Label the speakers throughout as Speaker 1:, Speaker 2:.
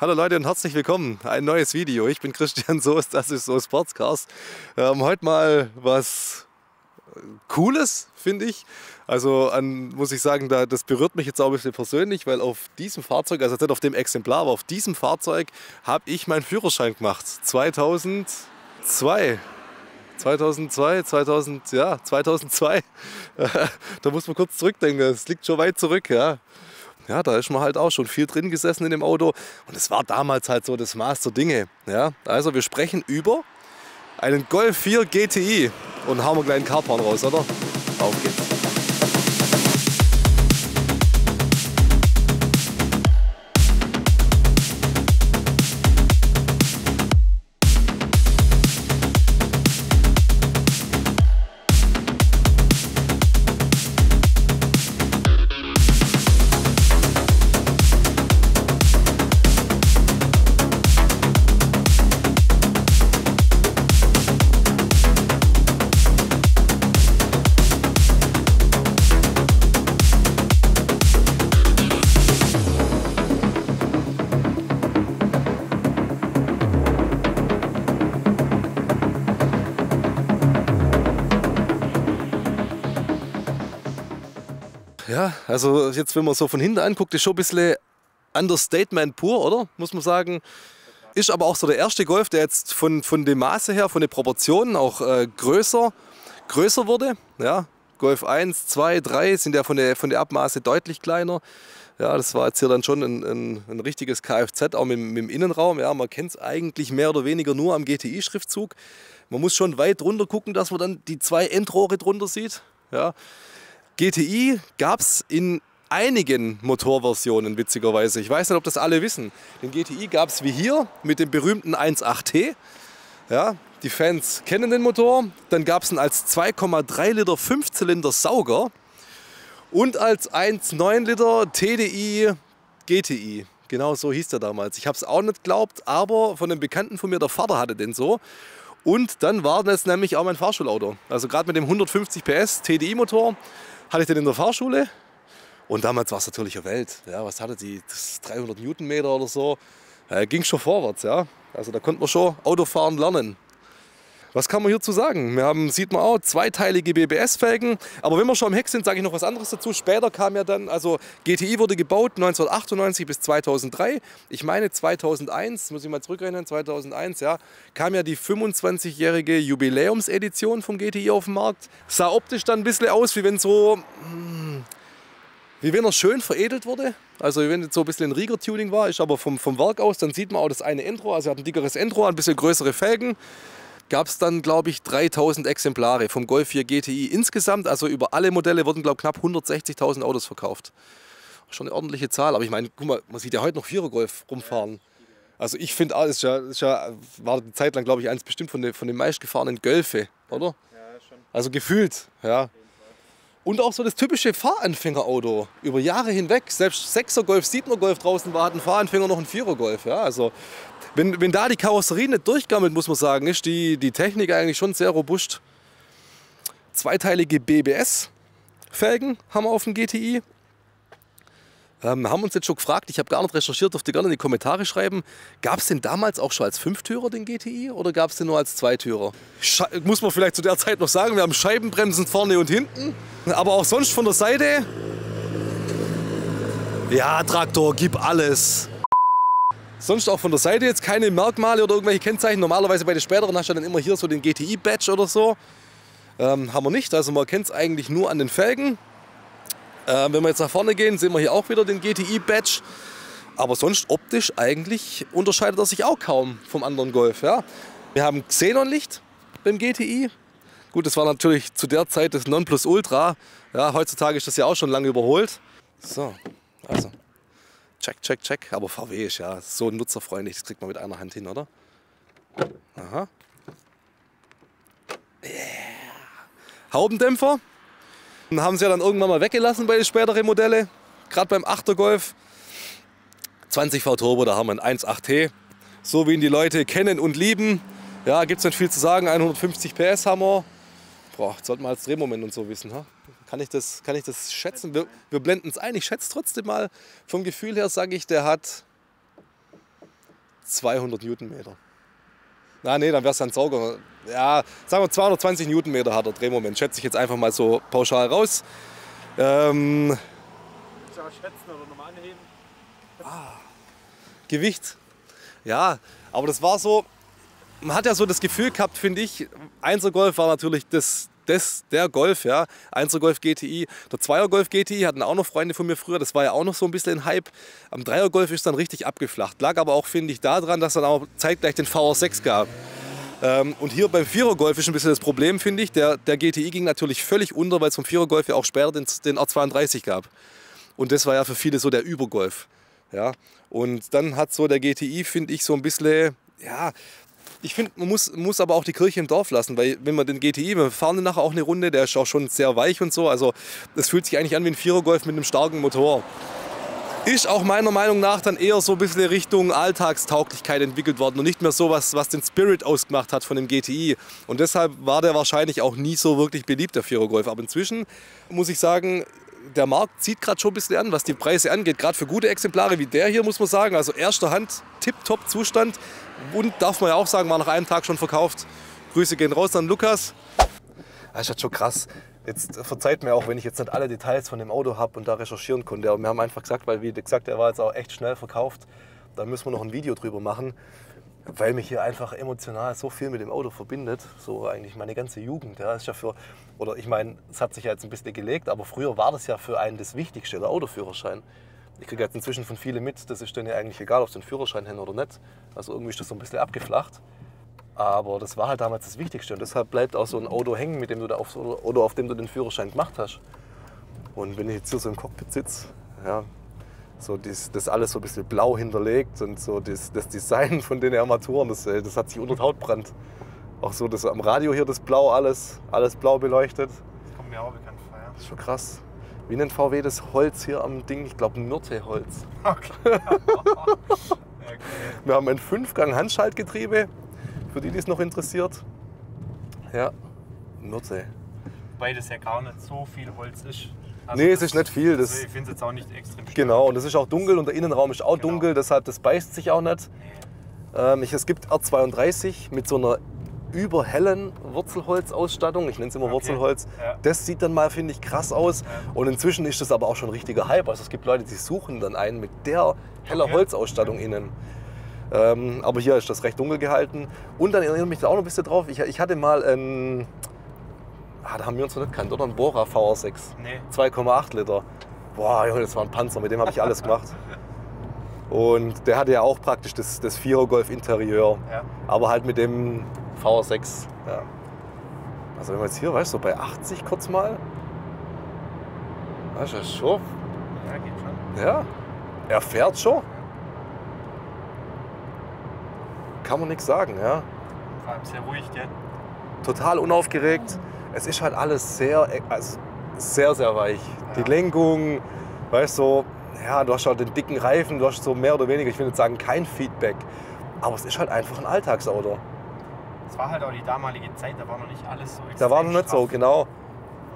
Speaker 1: Hallo Leute und herzlich willkommen. Ein neues Video. Ich bin Christian Soest, das ist so Sportscars. Ähm, heute mal was Cooles, finde ich. Also an, muss ich sagen, da, das berührt mich jetzt auch ein bisschen persönlich, weil auf diesem Fahrzeug, also nicht auf dem Exemplar, aber auf diesem Fahrzeug habe ich meinen Führerschein gemacht. 2002. 2002, 2000, ja, 2002. da muss man kurz zurückdenken, das liegt schon weit zurück, ja ja, da ist man halt auch schon viel drin gesessen in dem Auto. Und es war damals halt so das Maß der Dinge. Ja? Also wir sprechen über einen Golf 4 GTI. Und hauen wir gleich einen Carporn raus, oder? Auf geht's. Ja, also jetzt, wenn man so von hinten anguckt, ist schon ein bisschen Understatement pur, oder? Muss man sagen. Ist aber auch so der erste Golf, der jetzt von, von dem Maße her, von den Proportionen auch äh, größer, größer wurde. Ja, Golf 1, 2, 3 sind ja von der, von der Abmaße deutlich kleiner. Ja, das war jetzt hier dann schon ein, ein, ein richtiges Kfz, auch mit, mit, dem Innenraum. Ja, man kennt es eigentlich mehr oder weniger nur am GTI-Schriftzug. Man muss schon weit runter gucken, dass man dann die zwei Endrohre drunter sieht. Ja. GTI gab es in einigen Motorversionen, witzigerweise. Ich weiß nicht, ob das alle wissen. Den GTI gab es wie hier mit dem berühmten 1.8T. Ja, die Fans kennen den Motor. Dann gab es ihn als 2,3 Liter Fünfzylinder Sauger und als 1,9 Liter TDI GTI. Genau so hieß der damals. Ich habe es auch nicht geglaubt, aber von einem Bekannten von mir, der Vater hatte den so. Und dann war das nämlich auch mein Fahrschulauto. Also gerade mit dem 150 PS TDI-Motor hatte ich den in der Fahrschule. Und damals war es natürlich eine Welt. Ja, was hatte die? 300 Newtonmeter oder so. Ja, ging schon vorwärts. Ja. Also da konnte man schon Autofahren lernen. Was kann man hierzu sagen? Wir haben, sieht man auch, zweiteilige BBS-Felgen. Aber wenn wir schon am Heck sind, sage ich noch was anderes dazu. Später kam ja dann, also GTI wurde gebaut 1998 bis 2003. Ich meine 2001, muss ich mal zurückrechnen, 2001, ja, kam ja die 25-jährige Jubiläumsedition vom GTI auf den Markt. Sah optisch dann ein bisschen aus, wie wenn so, hm, wie wenn er schön veredelt wurde. Also wenn es so ein bisschen ein Rieger-Tuning war, ist aber vom, vom Werk aus, dann sieht man auch das eine Endrohr, also er hat ein dickeres Endrohr, ein bisschen größere Felgen gab es dann, glaube ich, 3000 Exemplare vom Golf 4 GTI insgesamt. Also über alle Modelle wurden, glaube ich, knapp 160.000 Autos verkauft. Schon eine ordentliche Zahl. Aber ich meine, guck mal, man sieht ja heute noch Vierer Golf rumfahren. Also ich finde, ah, das ja, ist ja, war eine Zeit lang, glaube ich, eins bestimmt von den, von den meistgefahrenen Gölfe, oder? Ja, schon. Also gefühlt, ja. Und auch so das typische Fahranfängerauto über Jahre hinweg. Selbst 6er Golf, 7er Golf draußen war, hat ein Fahranfänger noch ein 4er Golf. Ja, also wenn, wenn da die Karosserie nicht durchgammelt, muss man sagen, ist die, die Technik eigentlich schon sehr robust. Zweiteilige BBS-Felgen haben wir auf dem GTI. Ähm, haben uns jetzt schon gefragt, ich habe gar nicht recherchiert, dürft ihr gerne in die Kommentare schreiben. Gab es den damals auch schon als Fünftürer, den GTI, oder gab es den nur als Zweitürer? Sche muss man vielleicht zu der Zeit noch sagen, wir haben Scheibenbremsen vorne und hinten, aber auch sonst von der Seite. Ja, Traktor, gib alles. Sonst auch von der Seite jetzt keine Merkmale oder irgendwelche Kennzeichen. Normalerweise bei den späteren hast du dann immer hier so den GTI-Badge oder so. Ähm, haben wir nicht, also man kennt es eigentlich nur an den Felgen. Ähm, wenn wir jetzt nach vorne gehen, sehen wir hier auch wieder den GTI-Badge. Aber sonst optisch eigentlich unterscheidet er sich auch kaum vom anderen Golf. Ja? Wir haben Xenonlicht beim GTI. Gut, das war natürlich zu der Zeit das Nonplusultra. Ja, heutzutage ist das ja auch schon lange überholt. So, also check, check, check. Aber VW ist ja so nutzerfreundlich, das kriegt man mit einer Hand hin, oder? Aha. Yeah. Haubendämpfer. Haben sie ja dann irgendwann mal weggelassen bei den späteren Modellen. Gerade beim 8er Golf. 20 V Turbo, da haben wir einen 1.8T. So wie ihn die Leute kennen und lieben. Ja, gibt es nicht viel zu sagen. 150 PS haben wir. Boah, sollten wir als Drehmoment und so wissen. Ha? Kann ich das, kann ich das schätzen? Wir, wir blenden es ein. Ich schätze trotzdem mal, vom Gefühl her sage ich, der hat 200 Newtonmeter. Na, nee, dann wäre es ein Sauger. Ja, sagen wir 220 Newtonmeter hat der Drehmoment. Schätze ich jetzt einfach mal so pauschal raus. Ähm, schätzen oder nochmal anheben? Ah, Gewicht. Ja, aber das war so, man hat ja so das Gefühl gehabt, finde ich, Einzelgolf war natürlich das, das, der Golf, ja. Einzelgolf GTI. Der Zweiergolf GTI hatten auch noch Freunde von mir früher, das war ja auch noch so ein bisschen ein Hype. Am Dreiergolf ist dann richtig abgeflacht. Lag aber auch, finde ich, daran, dass dann auch zeitgleich den VR6 gab. Ähm, und hier beim Vierergolf ist ein bisschen das Problem, finde ich. Der, der GTI ging natürlich völlig unter, weil es vom Vierergolf ja auch später den, den R32 gab. Und das war ja für viele so der Übergolf. Ja? Und dann hat so der GTI, finde ich, so ein bisschen, ja, ich finde, man muss, muss aber auch die Kirche im Dorf lassen, weil wenn man den GTI, wir fahren den nachher auch eine Runde, der ist auch schon sehr weich und so. Also das fühlt sich eigentlich an wie ein Vierergolf mit einem starken Motor. Ist auch meiner Meinung nach dann eher so ein bisschen Richtung Alltagstauglichkeit entwickelt worden und nicht mehr so was, was den Spirit ausgemacht hat von dem GTI. Und deshalb war der wahrscheinlich auch nie so wirklich beliebt, der Vierergolf. Aber inzwischen muss ich sagen, der Markt zieht gerade schon ein bisschen an, was die Preise angeht. Gerade für gute Exemplare wie der hier, muss man sagen. Also erster Hand, tipptopp Zustand. Und darf man ja auch sagen, war nach einem Tag schon verkauft. Grüße gehen raus an Lukas. Das ist halt schon krass. Jetzt verzeiht mir auch, wenn ich jetzt nicht alle Details von dem Auto habe und da recherchieren konnte. Aber wir haben einfach gesagt, weil wie gesagt, der war jetzt auch echt schnell verkauft. Da müssen wir noch ein Video drüber machen weil mich hier einfach emotional so viel mit dem Auto verbindet, so eigentlich meine ganze Jugend. Ja, ist ja für, oder ich meine, es hat sich ja jetzt ein bisschen gelegt, aber früher war das ja für einen das Wichtigste, der Autoführerschein. Ich kriege jetzt inzwischen von vielen mit, das ist denen ja eigentlich egal, ob sie einen Führerschein haben oder nicht. Also irgendwie ist das so ein bisschen abgeflacht. Aber das war halt damals das Wichtigste und deshalb bleibt auch so ein Auto hängen, mit dem du da auf, oder auf dem du den Führerschein gemacht hast. Und wenn ich jetzt hier so im Cockpit sitze, ja, so das, das alles so ein bisschen blau hinterlegt und so das, das Design von den Armaturen, das, äh, das hat sich unter die Haut brennt. Auch so das am Radio hier das Blau alles, alles blau beleuchtet. Das
Speaker 2: kommt mir auch bekannt vor, ja.
Speaker 1: Das ist schon krass. Wie nennt VW das Holz hier am Ding? Ich glaube Myrteholz. Okay. okay. Wir haben ein Fünfgang Handschaltgetriebe, für die, die es noch interessiert. Ja, Myrte.
Speaker 2: Wobei das ja gar nicht so viel Holz ist.
Speaker 1: Also nee, es ist nicht viel. Das,
Speaker 2: also ich finde es jetzt auch nicht extrem
Speaker 1: schön. Genau, und es ist auch dunkel und der Innenraum ist auch genau. dunkel, deshalb das beißt sich auch nicht. Nee. Ähm, ich, es gibt R32 mit so einer überhellen Wurzelholzausstattung. Ich nenne es immer okay. Wurzelholz. Ja. Das sieht dann mal, finde ich, krass aus. Ja. Und inzwischen ist das aber auch schon richtiger Hype. Also es gibt Leute, die suchen dann einen mit der heller okay. Holzausstattung ja. innen. Ähm, aber hier ist das recht dunkel gehalten. Und dann erinnere ich mich da auch noch ein bisschen drauf. Ich, ich hatte mal ein Ah, da haben wir uns noch nicht gekannt, oder? Ein Bora VR6. Nee. 2,8 Liter. Boah, Junge, das war ein Panzer, mit dem habe ich alles gemacht. Und der hatte ja auch praktisch das, das Vierer Golf Interieur. Ja. Aber halt mit dem VR6. Ja. Also wenn wir jetzt hier, weißt du, so bei 80 kurz mal. Weißt du, das schon. Ja, geht schon. Ja. Er fährt schon. Kann man nichts sagen, ja.
Speaker 2: Vor allem sehr ruhig, gell?
Speaker 1: Total unaufgeregt es ist halt alles sehr, also sehr, sehr weich. Ja. Die Lenkung, weißt du, so, ja, du hast halt den dicken Reifen, du hast so mehr oder weniger, ich will nicht sagen kein Feedback, aber es ist halt einfach ein Alltagsauto.
Speaker 2: Es war halt auch die damalige Zeit, da war noch nicht alles so
Speaker 1: extrem Da war noch nicht so, genau.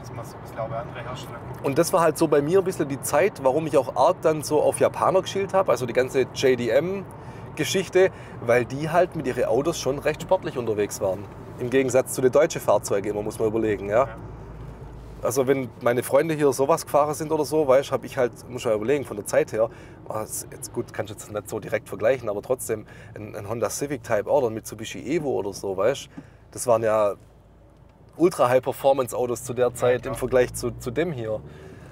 Speaker 2: Das mal so ein bisschen andere Hersteller.
Speaker 1: Und das war halt so bei mir ein bisschen die Zeit, warum ich auch arg dann so auf Japaner geschielt habe, also die ganze JDM Geschichte, weil die halt mit ihren Autos schon recht sportlich unterwegs waren. Im Gegensatz zu den deutschen Fahrzeugen immer, muss man überlegen. Ja? Also wenn meine Freunde hier sowas gefahren sind oder so, weißt, habe ich halt, muss ich überlegen, von der Zeit her, jetzt gut, kannst du jetzt nicht so direkt vergleichen, aber trotzdem ein, ein Honda Civic Type oder ein Mitsubishi Evo oder so, weißt, das waren ja ultra High Performance Autos zu der Zeit ja, im Vergleich zu, zu dem hier.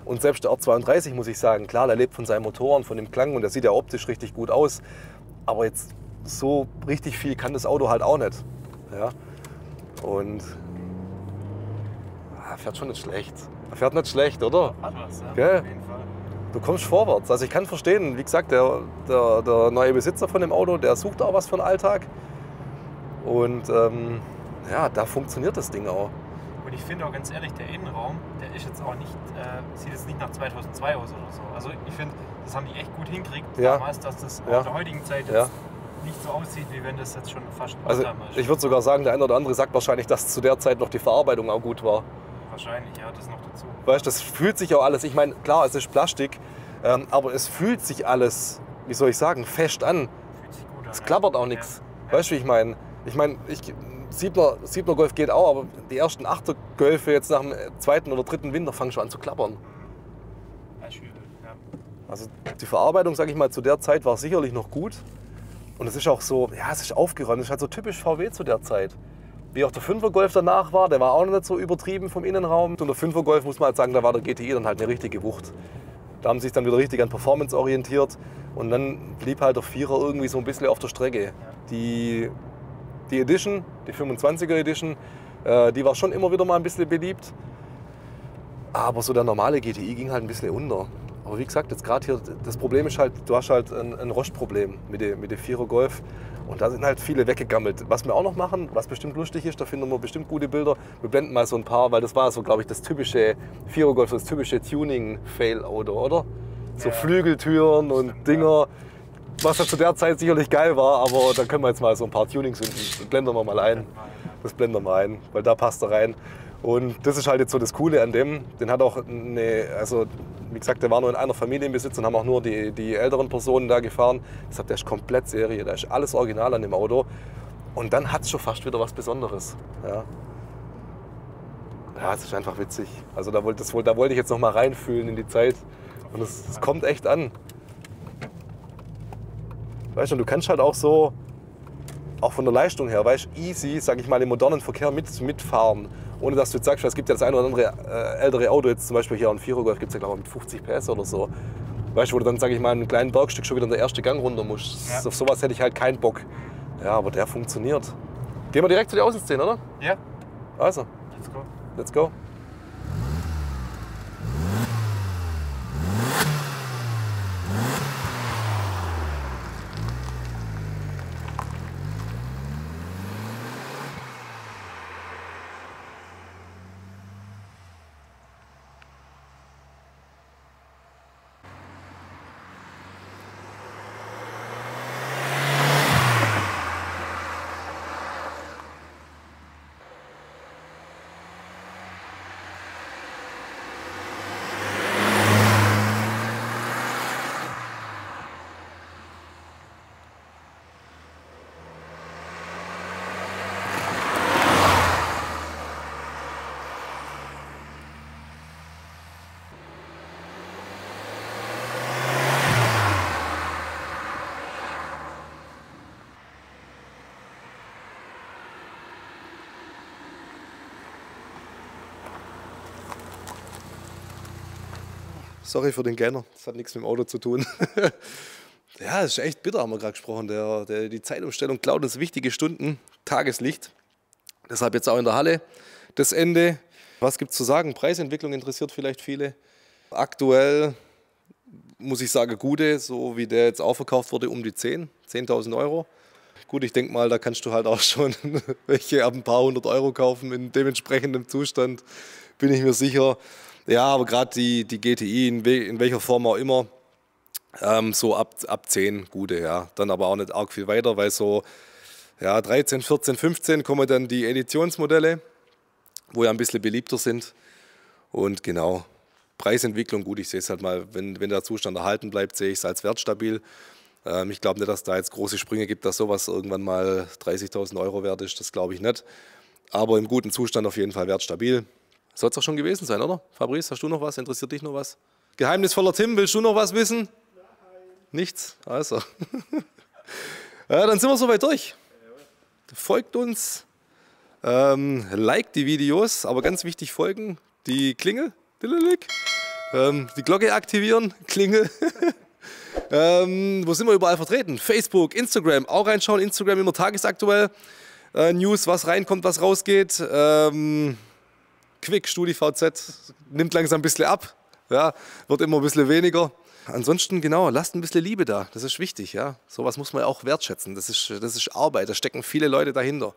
Speaker 1: Und selbst der R32 muss ich sagen, klar, der lebt von seinem Motor und von dem Klang und der sieht ja optisch richtig gut aus. Aber jetzt so richtig viel kann das Auto halt auch nicht. Ja? Und er fährt schon nicht schlecht. Er fährt nicht schlecht, oder?
Speaker 2: Hat was, ja. Gell? Auf jeden Fall.
Speaker 1: Du kommst vorwärts. Also ich kann verstehen, wie gesagt, der, der, der neue Besitzer von dem Auto, der sucht auch was für den Alltag. Und ähm, ja, da funktioniert das Ding auch.
Speaker 2: Und ich finde auch ganz ehrlich, der Innenraum, der ist jetzt auch nicht, äh, sieht jetzt nicht nach 2002 aus oder so. Also ich finde, das haben die echt gut hinkriegt ja. damals, dass das ja. in der heutigen Zeit jetzt nicht so aussieht, wie wenn das jetzt schon fast
Speaker 1: also ist. Ich würde sogar sagen, der eine oder andere sagt wahrscheinlich, dass zu der Zeit noch die Verarbeitung auch gut war.
Speaker 2: Wahrscheinlich, ja, das noch dazu.
Speaker 1: Weißt das fühlt sich auch alles, ich meine, klar, es ist Plastik, ähm, aber es fühlt sich alles, wie soll ich sagen, fest an.
Speaker 2: Fühlt sich gut
Speaker 1: Es klappert auch nichts. Ja. Weißt du, wie ich meine? Ich meine, ich, 7er, 7er Golf geht auch, aber die ersten 8er Golfe jetzt nach dem zweiten oder dritten Winter fangen schon an zu klappern. Ja, ja. Also die Verarbeitung, sage ich mal, zu der Zeit war sicherlich noch gut. Und es ist auch so, ja, es ist aufgeräumt. Es ist halt so typisch VW zu der Zeit. Wie auch der 5er Golf danach war, der war auch noch nicht so übertrieben vom Innenraum. Und der 5er Golf muss man halt sagen, da war der GTI dann halt eine richtige Wucht. Da haben sie sich dann wieder richtig an Performance orientiert. Und dann blieb halt der Vierer irgendwie so ein bisschen auf der Strecke. Die, die Edition, die 25er Edition, äh, die war schon immer wieder mal ein bisschen beliebt. Aber so der normale GTI ging halt ein bisschen unter. Aber wie gesagt, jetzt gerade hier, das Problem ist halt, du hast halt ein, ein Rostproblem mit dem mit Vierer Golf. Und da sind halt viele weggegammelt. Was wir auch noch machen, was bestimmt lustig ist, da finden wir bestimmt gute Bilder. Wir blenden mal so ein paar, weil das war so, glaube ich, das typische Vierer Golf, das typische Tuning-Fail-Auto, oder? So ja. Flügeltüren und Dinger. Ja. Was ja zu der Zeit sicherlich geil war, aber da können wir jetzt mal so ein paar Tunings und blenden wir mal ein. Das blenden wir mal ein, weil da passt er rein. Und das ist halt jetzt so das Coole an dem. Den hat auch eine, also wie gesagt, der war nur in einer Familienbesitz und haben auch nur die, die älteren Personen da gefahren. Deshalb, der ist komplett Serie, da ist alles original an dem Auto. Und dann hat es schon fast wieder was Besonderes. Ja. Ja, es ist einfach witzig. Also da wollte, da wollte ich jetzt noch mal reinfühlen in die Zeit. Und es kommt echt an. Weißt du, du kannst halt auch so, auch von der Leistung her, weißt easy, sag ich mal, im modernen Verkehr mit, mitfahren ohne dass du jetzt sagst, es gibt ja das eine oder andere äh, ältere Auto, jetzt zum Beispiel hier ein Vierer Golf gibt es ja glaube ich mit 50 PS oder so. Weißt du, wo du dann, sage ich mal, ein kleines Bergstück schon wieder in der erste Gang runter musst. Ja. Auf sowas hätte ich halt keinen Bock. Ja, aber der funktioniert. Gehen wir direkt zu den Außenszenen, oder?
Speaker 2: Ja.
Speaker 1: Also. Let's go. Let's go. Sorry für den Gänner, das hat nichts mit dem Auto zu tun. ja, das ist echt bitter, haben wir gerade gesprochen. Der, der, die Zeitumstellung klaut uns wichtige Stunden, Tageslicht. Deshalb jetzt auch in der Halle das Ende. Was gibt es zu sagen? Preisentwicklung interessiert vielleicht viele. Aktuell muss ich sagen, gute, so wie der jetzt auch verkauft wurde, um die 10, 10.000 Euro. Gut, ich denke mal, da kannst du halt auch schon welche ab ein paar hundert Euro kaufen in dementsprechendem Zustand, bin ich mir sicher. Ja, aber gerade die, die GTI, in, we in, welcher Form auch immer, ähm, so ab, ab 10 gute, ja. Dann aber auch nicht arg viel weiter, weil so ja, 13, 14, 15 kommen dann die Editionsmodelle, wo ja ein bisschen beliebter sind. Und genau, Preisentwicklung, gut, ich sehe es halt mal, wenn, wenn der Zustand erhalten bleibt, sehe ich es als wertstabil. Ähm, ich glaube nicht, dass da jetzt große Sprünge gibt, dass sowas irgendwann mal 30.000 Euro wert ist, das glaube ich nicht. Aber im guten Zustand auf jeden Fall wertstabil. Soll es doch schon gewesen sein, oder? Fabrice, hast du noch was? Interessiert dich noch was? Geheimnisvoller Tim, willst du noch was wissen? Nein. Nichts? Also. ja, dann sind wir soweit durch. Folgt uns, ähm, liked die Videos, aber ganz wichtig folgen, die Klingel, ähm, die Glocke aktivieren, Klingel. ähm, wo sind wir überall vertreten? Facebook, Instagram, auch reinschauen, Instagram immer tagesaktuell. Äh, News, was reinkommt, was rausgeht. Ähm, Quick, StudiVZ nimmt langsam ein bisschen ab, ja, wird immer ein bisschen weniger. Ansonsten, genau, lasst ein bisschen Liebe da, das ist wichtig. Ja. Sowas muss man auch wertschätzen, das ist, das ist Arbeit, da stecken viele Leute dahinter.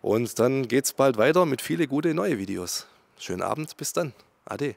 Speaker 1: Und dann geht es bald weiter mit viele gute neue Videos. Schönen Abend, bis dann. Ade.